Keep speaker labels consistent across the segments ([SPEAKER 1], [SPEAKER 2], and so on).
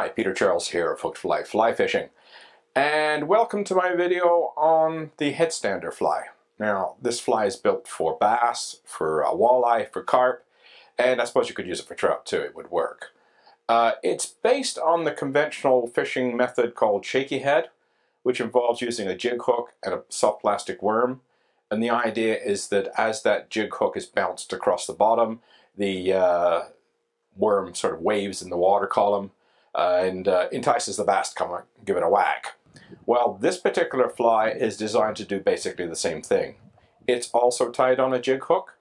[SPEAKER 1] Hi, Peter Charles here of Hooked4Life Fly Fishing. And welcome to my video on the headstander fly. Now, this fly is built for bass, for uh, walleye, for carp, and I suppose you could use it for trout too, it would work. Uh, it's based on the conventional fishing method called shaky head, which involves using a jig hook and a soft plastic worm. And the idea is that as that jig hook is bounced across the bottom, the uh, worm sort of waves in the water column uh, and uh, entices the bass to come and give it a whack. Well, this particular fly is designed to do basically the same thing. It's also tied on a jig hook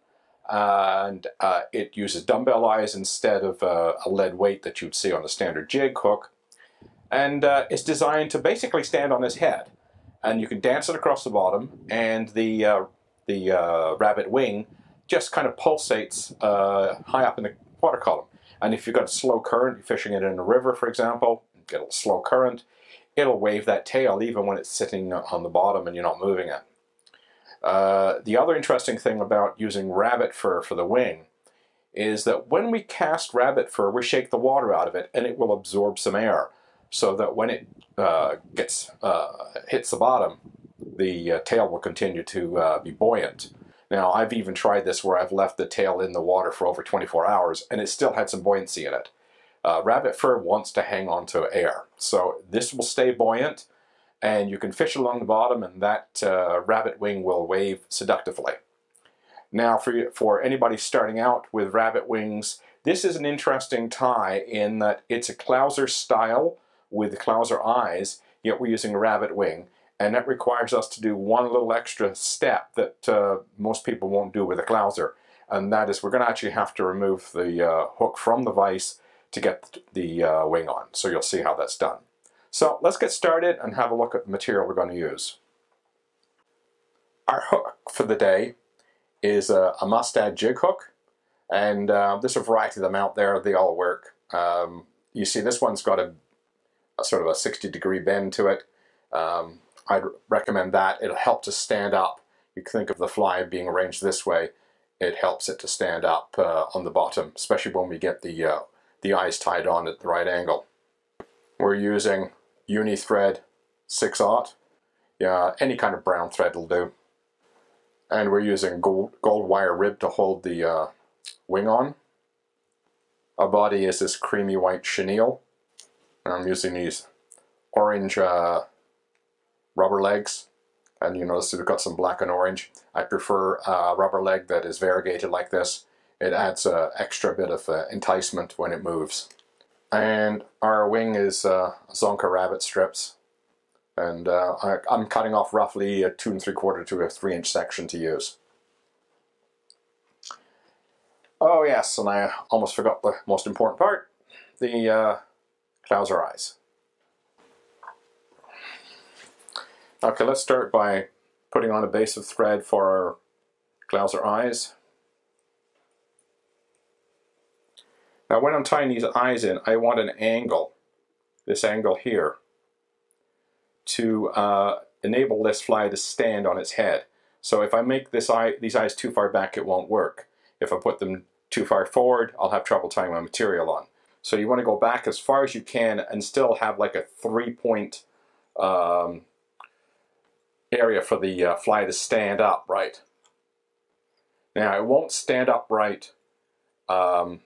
[SPEAKER 1] and uh, it uses dumbbell eyes instead of uh, a lead weight that you'd see on a standard jig hook. And uh, it's designed to basically stand on his head. And you can dance it across the bottom and the, uh, the rabbit wing just kind of pulsates high up in the water column. And if you've got a slow current, you're fishing it in a river, for example, get a slow current, it'll wave that tail even when it's sitting on the bottom and you're not moving it. Uh, the other interesting thing about using rabbit fur for the wing is that when we cast rabbit fur, we shake the water out of it and it will absorb some air so that when it uh, gets uh, hits the bottom, the uh, tail will continue to uh, be buoyant. Now, I've even tried this where I've left the tail in the water for over 24 hours and it still had some buoyancy in it. Uh, rabbit fur wants to hang on to air, so this will stay buoyant and you can fish along the bottom and that uh, rabbit wing will wave seductively. Now, for, for anybody starting out with rabbit wings, this is an interesting tie in that it's a clouser style with clouser eyes, yet we're using a rabbit wing and that requires us to do one little extra step that uh, most people won't do with a clouser and that is we're going to actually have to remove the uh, hook from the vise to get the uh, wing on so you'll see how that's done. So let's get started and have a look at the material we're going to use. Our hook for the day is a, a Mustad jig hook and uh, there's a variety of them out there, they all work. Um, you see this one's got a, a, sort of a 60 degree bend to it. Um, I'd recommend that. It'll help to stand up. You can think of the fly being arranged this way. It helps it to stand up uh, on the bottom, especially when we get the, uh, the eyes tied on at the right angle. We're using uni thread 6-aught. Yeah, any kind of brown thread will do. And we're using gold, gold wire rib to hold the uh, wing on. Our body is this creamy white chenille. And I'm using these orange uh, rubber legs and you notice we've got some black and orange. I prefer a rubber leg that is variegated like this. It adds an extra bit of uh, enticement when it moves. And our wing is uh, Zonker rabbit strips. And uh, I, am cutting off roughly a two and three quarter to a three inch section to use. Oh yes, and I almost forgot the most important part, the uh, clouser eyes. Okay, let's start by putting on a base of thread for our clouser eyes. Now when I'm tying these eyes in, I want an angle, this angle here, to uh, enable this fly to stand on its head. So if I make this eye, these eyes too far back, it won't work. If I put them too far forward, I'll have trouble tying my material on. So you want to go back as far as you can and still have like a three-point um, area for the uh, fly to stand up right. Now it won't stand upright um,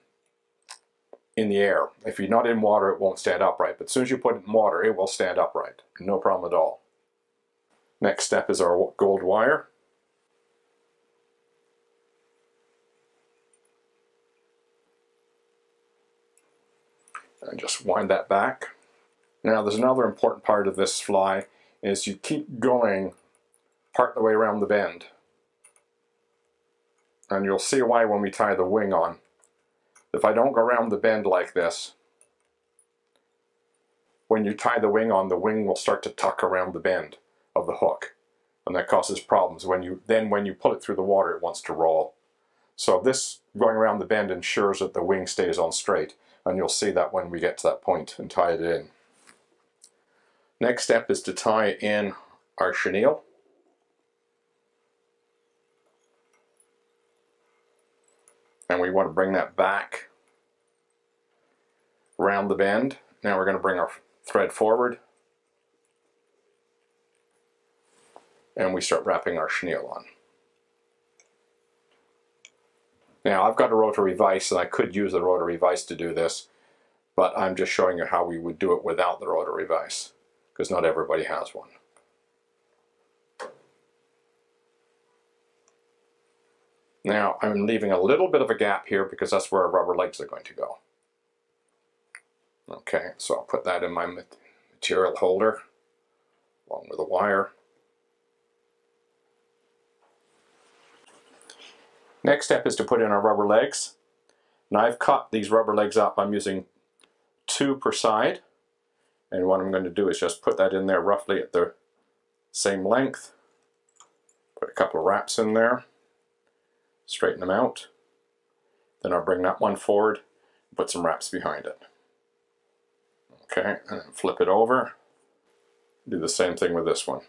[SPEAKER 1] in the air. If you're not in water it won't stand upright but as soon as you put it in water it will stand upright. No problem at all. Next step is our gold wire. And just wind that back. Now there's another important part of this fly is you keep going part of the way around the bend. And you'll see why when we tie the wing on. If I don't go around the bend like this, when you tie the wing on, the wing will start to tuck around the bend of the hook. And that causes problems. When you Then when you pull it through the water, it wants to roll. So this going around the bend ensures that the wing stays on straight. And you'll see that when we get to that point and tie it in. Next step is to tie in our chenille. And we want to bring that back around the bend now we're going to bring our thread forward and we start wrapping our chenille on. Now I've got a rotary vise and I could use the rotary vise to do this, but I'm just showing you how we would do it without the rotary vise, because not everybody has one. Now I'm leaving a little bit of a gap here because that's where our rubber legs are going to go. Okay, so I'll put that in my material holder along with a wire. Next step is to put in our rubber legs. Now I've cut these rubber legs up. I'm using two per side. And what I'm going to do is just put that in there roughly at the same length. Put a couple of wraps in there. Straighten them out. Then I'll bring that one forward put some wraps behind it. Okay, and flip it over. Do the same thing with this one.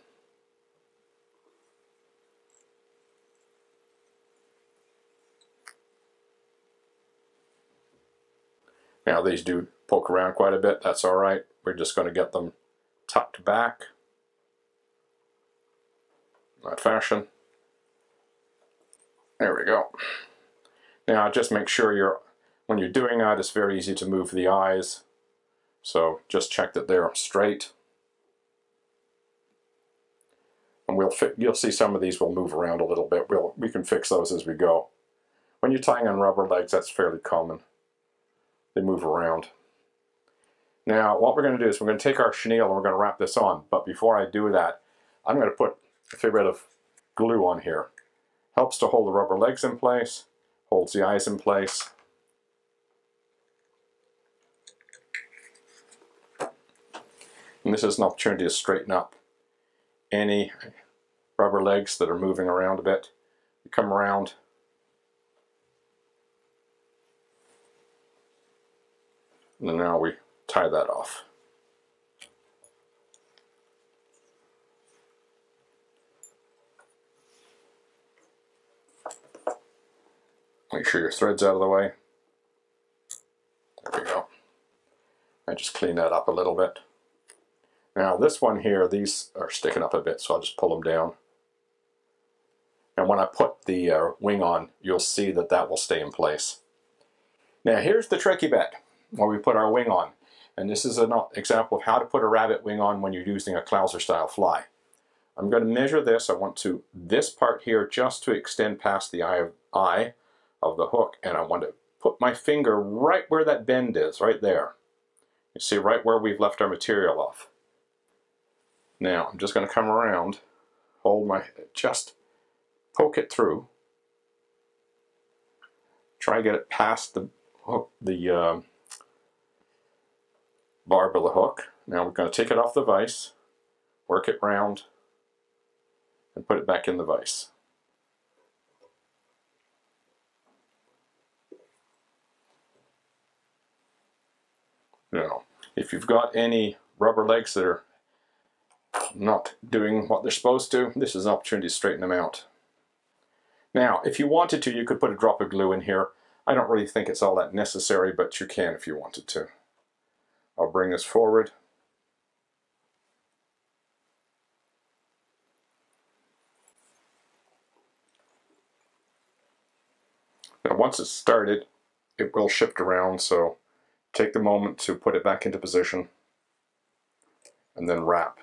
[SPEAKER 1] Now these do poke around quite a bit, that's alright. We're just going to get them tucked back. That fashion. There we go. Now just make sure you're, when you're doing that, it's very easy to move the eyes. So just check that they're straight. And we'll you'll see some of these will move around a little bit. We'll, we can fix those as we go. When you're tying on rubber legs, that's fairly common they move around. Now what we're going to do is we're going to take our chenille and we're going to wrap this on. But before I do that, I'm going to put a fair bit of glue on here. Helps to hold the rubber legs in place, holds the eyes in place. And this is an opportunity to straighten up any rubber legs that are moving around a bit. You come around And now we tie that off. Make sure your thread's out of the way. There we go. I just clean that up a little bit. Now this one here, these are sticking up a bit, so I'll just pull them down. And when I put the uh, wing on, you'll see that that will stay in place. Now here's the tricky bit where we put our wing on. And this is an example of how to put a rabbit wing on when you're using a Clouser style fly. I'm going to measure this. I want to this part here just to extend past the eye of, eye of the hook and I want to put my finger right where that bend is, right there. You see right where we've left our material off. Now I'm just going to come around, hold my, just poke it through, try to get it past the hook, the uh, barb hook. Now we're going to take it off the vise, work it round, and put it back in the vise. Now, if you've got any rubber legs that are not doing what they're supposed to, this is an opportunity to straighten them out. Now, if you wanted to, you could put a drop of glue in here. I don't really think it's all that necessary, but you can if you wanted to. I'll bring this forward. Now once it's started, it will shift around, so take the moment to put it back into position and then wrap.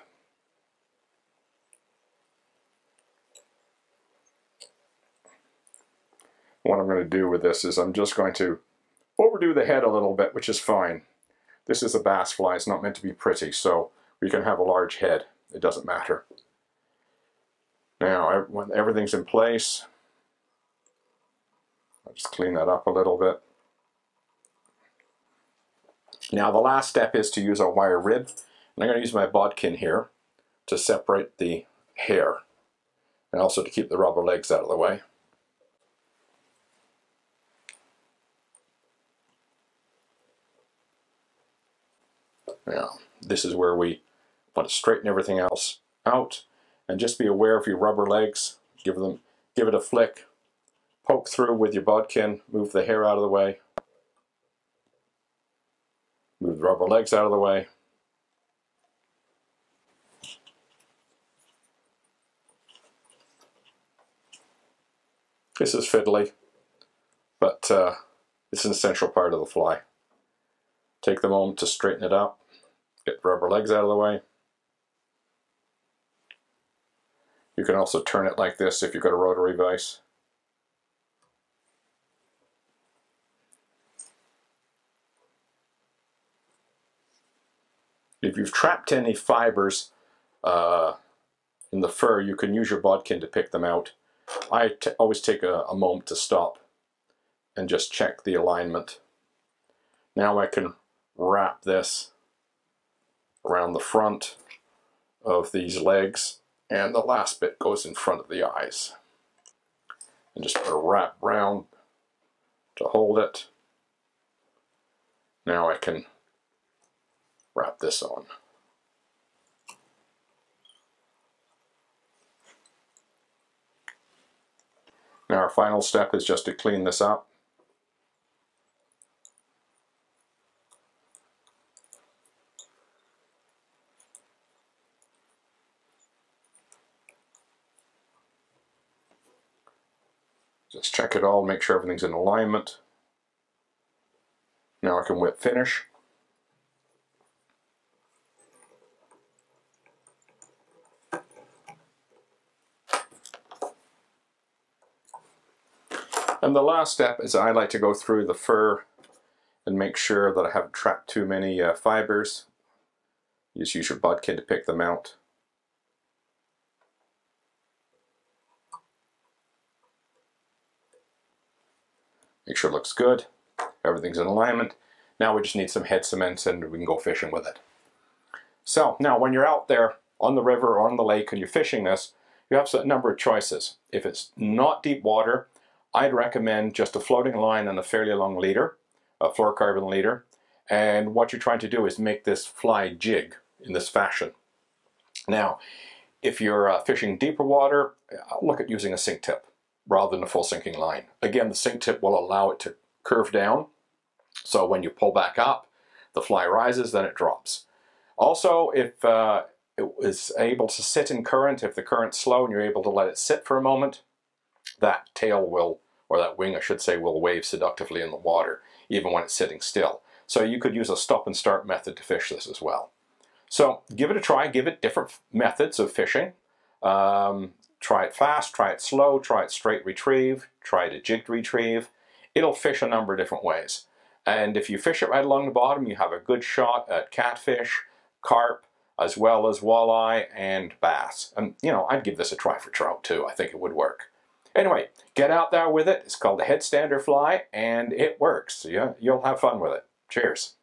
[SPEAKER 1] What I'm going to do with this is I'm just going to overdo the head a little bit, which is fine. This is a bass fly, it's not meant to be pretty, so we can have a large head. It doesn't matter. Now, when everything's in place, I'll just clean that up a little bit. Now the last step is to use our wire rib. And I'm going to use my bodkin here to separate the hair and also to keep the rubber legs out of the way. Now, this is where we want to straighten everything else out and just be aware of your rubber legs. Give them, give it a flick, poke through with your bodkin, move the hair out of the way, move the rubber legs out of the way. This is fiddly, but uh, it's an essential part of the fly. Take the moment to straighten it up, get the rubber legs out of the way. You can also turn it like this if you've got a rotary vise. If you've trapped any fibers uh, in the fur, you can use your bodkin to pick them out. I always take a, a moment to stop and just check the alignment. Now I can wrap this around the front of these legs and the last bit goes in front of the eyes. And just put a wrap round to hold it. Now I can wrap this on. Now our final step is just to clean this up. Just check it all, make sure everything's in alignment. Now I can whip finish. And the last step is I like to go through the fur and make sure that I haven't trapped too many uh, fibers. You just use your bodkin to pick them out. Make sure it looks good. Everything's in alignment. Now we just need some head cement and we can go fishing with it. So now when you're out there on the river or on the lake and you're fishing this, you have a number of choices. If it's not deep water, I'd recommend just a floating line and a fairly long leader, a fluorocarbon leader. And what you're trying to do is make this fly jig in this fashion. Now, if you're uh, fishing deeper water, I'll look at using a sink tip rather than a full sinking line. Again, the sink tip will allow it to curve down. So when you pull back up, the fly rises, then it drops. Also, if uh, it is able to sit in current, if the current's slow and you're able to let it sit for a moment, that tail will, or that wing I should say, will wave seductively in the water, even when it's sitting still. So you could use a stop and start method to fish this as well. So give it a try, give it different methods of fishing. Um, try it fast, try it slow, try it straight retrieve, try it a jigged retrieve. It'll fish a number of different ways. And if you fish it right along the bottom, you have a good shot at catfish, carp, as well as walleye and bass. And, you know, I'd give this a try for trout too. I think it would work. Anyway, get out there with it. It's called the headstander fly, and it works. Yeah, you'll have fun with it. Cheers.